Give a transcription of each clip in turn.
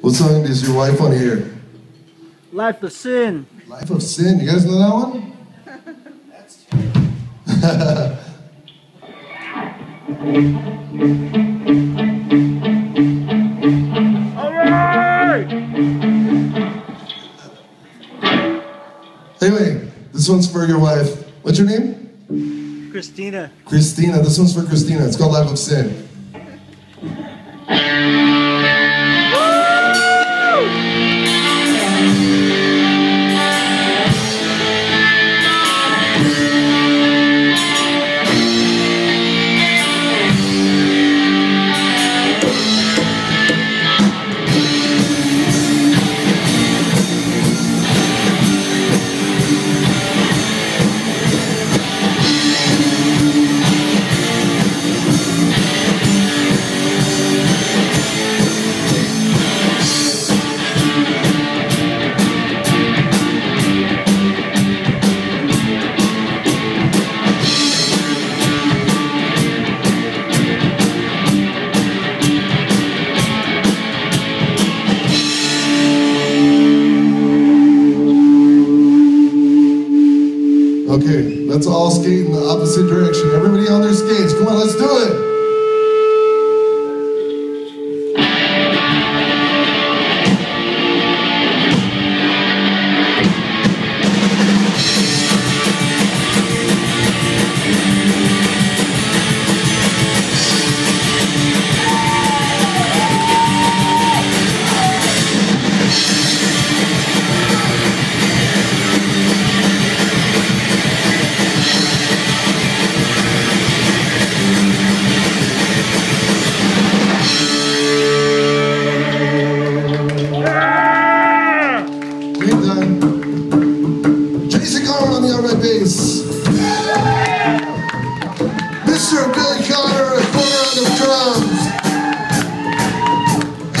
What song does your wife want to hear? Life of Sin. Life of Sin. You guys know that one? All right! Anyway, this one's for your wife. What's your name? Christina. Christina. This one's for Christina. It's called Life of Sin. Everybody on their skates. Come on, let's do it. Billy Corner at corner on the drums.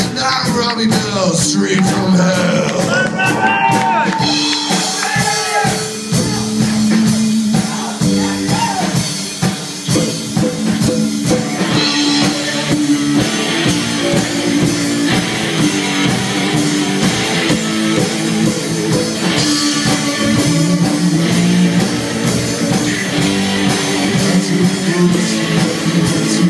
And I'm Robbie Bell, straight from hell.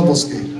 no bosque.